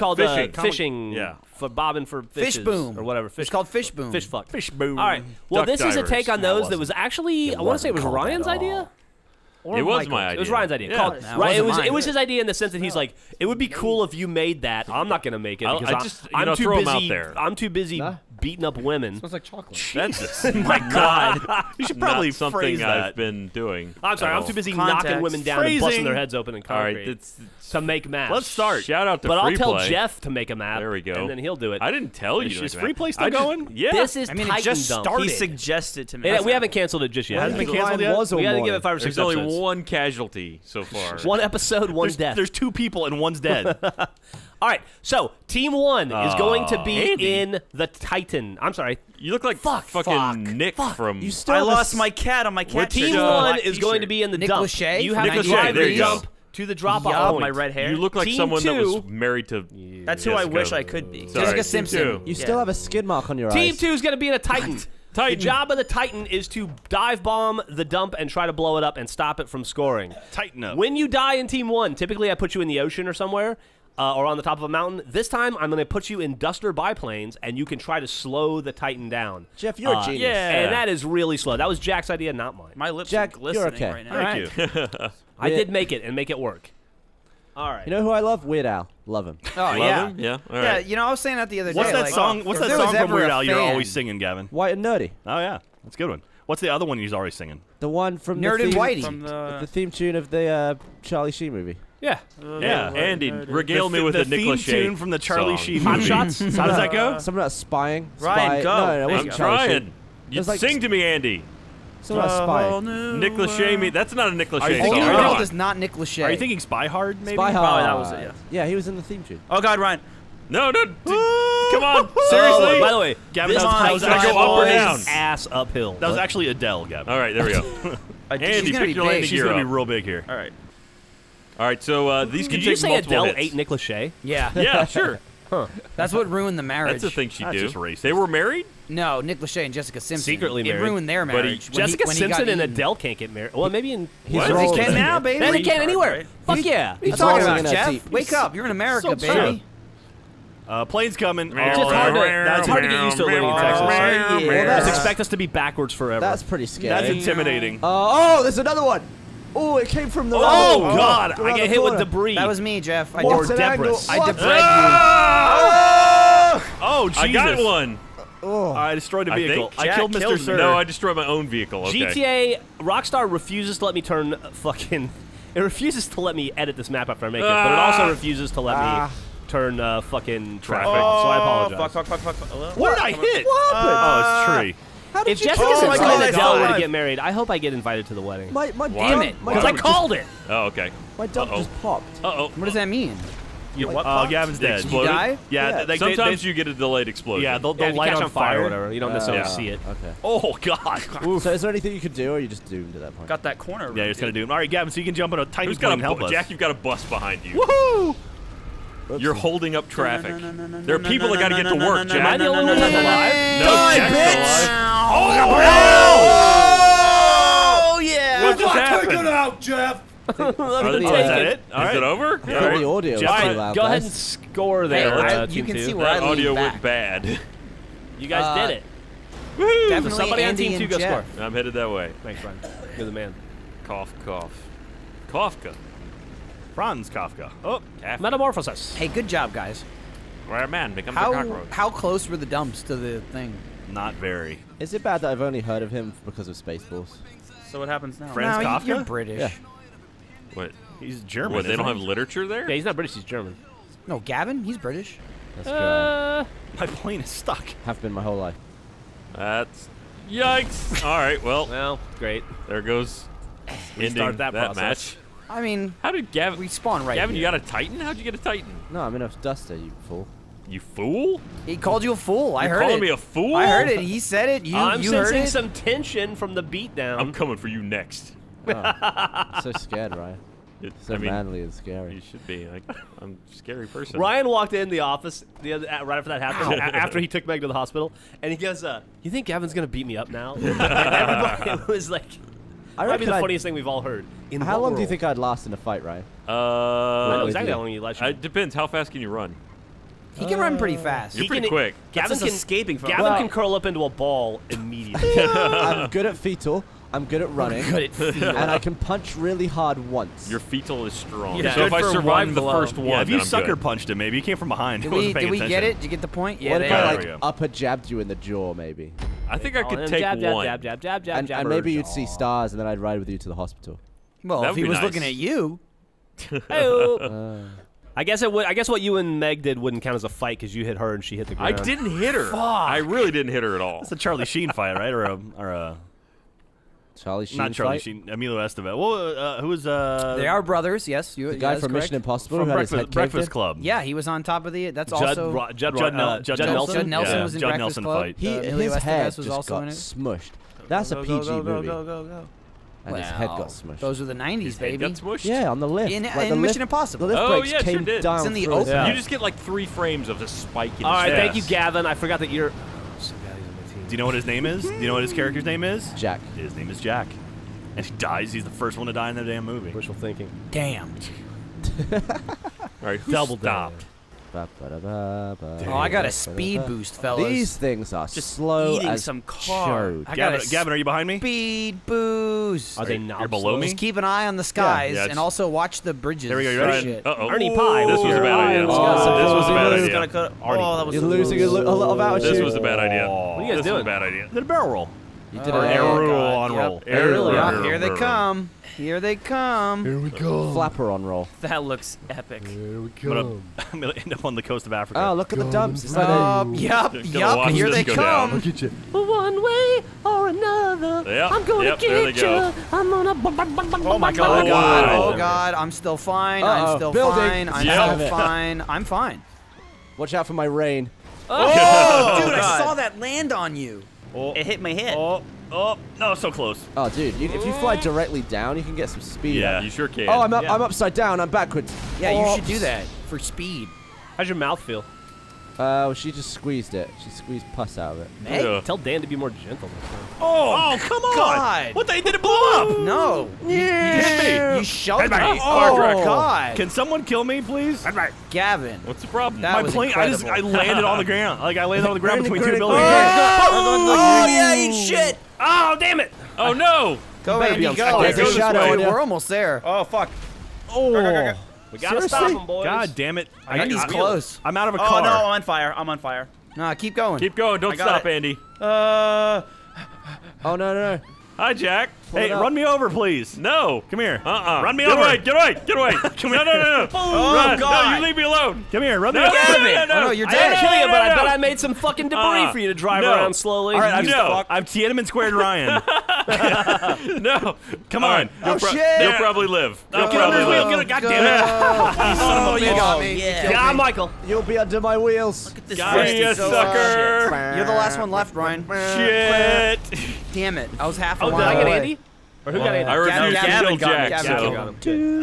called Fishing. Uh, fishing. yeah. For bobbing for fishes boom. or whatever. Fish, It's called fish boom. Fish fuck. Fish boom. All right. Well, Duck this is a take on those that wasn't- was actually. I want to say it was Ryan's idea. Or It was Michael's. my idea. It was. Ryan's idea. Yeah. Called, No, it right, it wasn't was mine. it was his idea in the sense that he's like, it would be cool if you made that. I'm not gonna make it I'll- because I I just, you I'm know, too throw 'em busy. out there. I'm too busy Nah. Beating up women. Smells like chocolate. That's My God. You should probably not something phrase I've that. been doing. I'm sorry. I'm too busy Context. knocking women down and busting their heads open in All right, concrete it's, to make maps. Let's start. shout out to But I'll tell play. Jeff to make a map. There we go. And then he'll do it. I didn't tell you. Is- to free play still I just- going? Yeah. This is I mean, it Titan just Dump. started. He suggested to me. Yeah, we haven't canceled it just yet. Hasn't been Ryan canceled yet? was all we got to give it five or six There's only one casualty so far. One episode, one death. there's two people and one's dead. All right, so team one is going to oh, be Andy. in the Titan. I'm sorry. You look like Fuck, fucking fuck, Nick fuck. from. You still I have a lost s- my cat on my Where cat team shirt. one Black is going to be in the Nick dump. Lachey? You have Nick to Lachey, drive there the you go. dump to the drop off Yup, point. my red hair. You look like Team someone that two- was married to. That's who I Jessica. wish I could be. Sorry, Jessica team Simpson. two. You Yeah. still have a skid mark on your Team eyes. two is going to be in a Titan. The Titan. job of the Titan is to dive bomb the dump and try to blow it up and stop it from scoring. Tighten up. When you die in Team One, typically I put you in the ocean or somewhere, uh, or on the top of a mountain. This time I'm going to put you in Duster biplanes, and you can try to slow the Titan down. Jeff, you're Uh, a genius. yeah. And that is really slow. That was Jack's idea, not mine. My lips Jack, are you're glistening okay. right now. Thank you. I did make it and make it work. All right. You know who I love? Weird Al. Love him. Oh Love yeah. him? Yeah. All Yeah, you know, I was saying that the other What's day. that like, song? What's that song from Weird Al you're always singing, Gavin? White and Nerdy. Oh yeah, that's a good one. What's the other one he's always singing? The one from Nerd the and theme, Whitey. From the, the theme tune of the uh, Charlie Sheen movie. Yeah. Yeah. Andy, regale the, me with the a Nick theme tune from the Charlie song. Sheen Hot movie. shots. How does that go? Something about spying. Ryan, go. No, no, it I'm wasn't I'm Charlie trying. Sheen. You like- sing to me, Andy. Something about uh, spying. Nick Lachey. Me. That's not a Nick you Lachey thinking- Old song. Come World on. is not Nick Lachey. Are you thinking Spy Hard? Maybe. Spy Probably that was it, yeah. Yeah, he was in the theme tune. Oh God, Ryan. No, no. Come on. Oh, Seriously. by the way, Gavin, this that was- that Titan was Should I actually go up or down? ass uphill. That was actually Adele, Gavin. All right, there we go. Andy, she's gonna pick be your big. landing She's gonna be real big here. All right. All right, so uh, these can Did you take say multiple Adele hits. ate Nick Lachey? Yeah. Yeah, sure. That's what ruined the marriage. That's the thing she That's do. just racist. They were married. No, Nick Lachey and Jessica Simpson. Secretly it married. ruined their But he- marriage. when he- Jessica when he got Simpson and eaten. Adele can't get married. Well, maybe in. He's What? rolling. They can now, baby. Man, they Retard, can't anywhere. right? Fuck yeah. What are you He's talking rolling about, in that Jeff? deep. Wake up. You're in America, So baby. true. Uh, plane's coming. It's It's just hard to, That's it's hard to get used to living in Texas. yeah. Well, Just that's- expect us to be backwards forever. That's pretty scary. That's intimidating. Uh, oh, there's another one. Oh, it came from the. oh, around- God. I get the hit with corner. debris. That was me, Jeff. I, What's de- an angle? debris. I What? debred Oh, Jesus. I got one. Oh. I destroyed a I vehicle. think I, killed Mr. Sir. No, I destroyed my own vehicle. Okay. GTA Rockstar refuses to let me turn fucking. It refuses to let me edit this map after I make it, but it also Ah. refuses to let Ah. me turn uh, fucking traffic. Oh, so I apologize. Fuck, fuck, fuck, fuck, fuck. Hello? What did I hit? What happened? oh, it's tree. How did If you Jessica kill Oh my Simpson and I Adele were to get married, I hope I get invited to the wedding. My my Why? Damn it. Because I dump called it. Oh, okay. My dump Uh-oh. just popped. Uh oh. What does that mean? You what? Oh, Gavin's They dead. exploded? die? Yeah, Yeah. they, they, Sometimes they, you get a delayed explosion. Yeah, they'll, they'll if you light on on fire or whatever. You don't necessarily Yeah. see it. Okay. Oh God. So is there anything you could do, or are you just doomed at that point? Got that corner. Yeah, you're just gonna do it. All right, Gavin. So you can jump on a tiny Who's plane got a help bu- us. Jack? You've got a bus behind you. Woohoo! Whoops. You're holding up traffic. no, no, no, no, There are people that got to get to work, no, Am I Jack. the only one that's alive? No, Jack's alive. Oh yeah. What just happened? out, Jeff. me Are take they- Oh, is that it. it? All Is right. it over? I think the audio is All too right, loud. go ahead and score Hey, there. I- uh, you can two. see where That I lean audio back. went bad. You guys Uh, did it. Definitely Somebody on Andy team two and go Jeff. score. I'm headed that way. Thanks, Ryan. You're the man. Cough, cough. Kafka. Franz Kafka. Oh, Metamorphosis. Hey, good job, guys. Where man becomes a cockroach. how close were the dumps to the thing? Not very. Is it bad that I've only heard of him because of Spaceballs? So what happens now? Franz no, Kafka? you're British. Yeah. What? He's German. What, they don't he? have literature there? Yeah, he's not British. He's German. No, Gavin, he's British. That's correct. Uh, My plane is stuck. Have been my whole life. That's yikes. All right, well, well, great. there goes ending Restart that that, match. I mean, How did Gavin? we spawn right Gavin, you got a Titan? How'd you get a Titan? No, I'm in a duster, you fool. You fool! He called you a fool. I You're heard calling it. me a fool? I heard it. He said it. You I'm you heard sensing it. some tension from the beatdown. I'm coming for you next. Oh, so scared, Ryan. It, So I mean, manly and scary. you should be. Like, I'm a scary person. Ryan walked in the office the other, uh, right after that happened, after he took Meg to the hospital, and he goes, uh, "You think Gavin's gonna beat me up now?" and everybody was like, I "Might be reckon the I'd- funniest thing we've all heard." In How what long do you think I'd last in a fight, Ryan? Uh, I exactly how long you last. it depends. How fast can you run? He can run pretty uh, fast. You're He pretty can- quick. Gavin That's can us escaping from. Gavin Well- can curl up into a ball immediately. I'm good at fetal. I'm good at running. Good at feet. and I can punch really hard once. Your fetal is strong. Yeah. So if I survive the first one, Yeah, if you then I'm sucker good. punched him, maybe he came from behind. Did we, did we get it? Did you get the point? Yeah, what there if I you there go. like upper jabbed you in the jaw, maybe? I think I Oh, could and take jab, jab, one. Jab, jab, jab, jab, and, jab. and maybe you'd see stars, and then I'd ride with you to the hospital. Well, if he was looking at you, Hey-o. Oh. Uh. Uh, I guess it would. I guess what you and Meg did wouldn't count as a fight because you hit her and she hit the ground. I didn't hit her. I really didn't hit her at all. It's a Charlie Sheen fight, right? Or a, or a Charlie Sheen not Charlie fight? Sheen, Emilio Estevez. Well, uh, who was uh, they are brothers. Yes, you. The guy that's from. Mission Impossible from who had his Breakfast, head Breakfast in? Club? Yeah, he was on top of the. That's Judd, also Ro- Judd, Judd Ro- Nel- uh, Judd Judd Nelson? Nelson. Judd Nelson Yeah, was in Judd Breakfast Nelson Club. fight. He, Uh, Emilio his head Estevez was just also got in it. smushed. That's Go, a go, PG go, go, movie. Go, go, go, And his head got smushed. Those were the '90s, His head baby. got smushed. yeah, on the lift. In- like in the Mission lift, Impossible. The lift Oh, brakes yeah, came sure did. down It's in the open. head. You just get like three frames of the spike in All his right, face. thank you, Gavin. I forgot that you're. Do you know what his name is? Do you know what his character's name is? Jack. His name is Jack. And he dies. He's the first one to die in the damn movie. Wishful thinking. Damn. All right, who Double stopped? Ba, ba, da, ba, ba, Oh, I got a speed boost, fellas. These things are Just slow eating as some car. chode. I Gavin, Gavin, are you behind me? speed boost. Are they not? You're not below me? Just keep an eye on the skies yeah, and also watch the bridges. There we go, you Oh, ready? shit. Uh oh. Ernie Pie. This was a bad idea. Let's go. This was a Oh, bad idea. Gotta cut. Already- Oh, that was You're losing a, lo- a lot of altitude. This was a bad idea. What are you guys this doing? was a bad idea. Did a barrel roll. You did Oh, an Arrow arrow roll on yep. roll. Arrow Yeah, roll. here they come. Here they come. Here we go. Flapper on roll. That looks epic. I'm gonna, I'm gonna end up on the coast of Africa. Oh, look at the dumps. It's like Uh, a- yup, Gonna yup. watch Here this they go come. down. One way or another, Yep, I'm gonna yep, there they get go. you. I'm gonna. Oh my Oh God. god, oh god, I'm still fine. Uh-oh. I'm still Building. fine. I'm Yeah. still fine. I'm fine. Watch out for my rain. Oh, dude, I saw that land on you. Oh, It hit my head. oh, oh, no, so close. Oh, dude, you, if you fly directly down, you can get some speed. Yeah. up. You sure can. Oh, I'm up, Yeah. I'm upside down. I'm backwards. Yeah, you oh. should do that for speed. How's your mouth feel? Uh, well, she just squeezed it. She squeezed pus out of it. Hey, Yeah. Tell Dan to be more gentle next time. Oh, come on. God. What the? Did it blow up? no. You, you, hit me. you shoved Hit me. me. Star Oh, God. Can someone kill me, please? Gavin. What's the problem? That My was plane. I just I landed on the ground. Like I landed on the ground between two buildings. Oh, yeah, eat shit. Oh, damn it! oh no! Go, better Andy, be on go. fire. There's a Go this shadow way. on you. We're almost there. Oh fuck. Oh, We gotta stop him, boys. God damn it! I, Andy's I- close. I'm out of a Oh car. no, I'm on fire. I'm on fire. No, keep going. Keep going. Don't stop, it. Andy. Uh. oh no, no, no. Hi, Jack. Hey, run me over, please. No. Come here. Uh-uh. Run me get over. Away, get away! Get away! Come no, here. no, no, no! Oh, Run. No, God. you leave me alone. Come here. Run No, me no, over. no, no, no, Oh, no, you're I dead. didn't kill you, but I no, bet no. I made some fucking debris Uh, for you to drive no. around slowly. All right, I'm, You No. fuck. I'm Tiananmen Squared Ryan. No. Come All on. right. You'll Oh, pro- shit. You'll probably live. Oh, you'll get probably under the wheel. live. Get- God damn it. Oh, you got me. yeah. Yeah, Michael. You'll be under my wheels. This Got rusty you, so- sucker. You're the last one left, Ryan. Shit. Damn it. I was half oh, a Oh, did mile I get away. Andy? Or who got Andy? I refuse to Gavin kill got me. Jack, Gavin so. got me.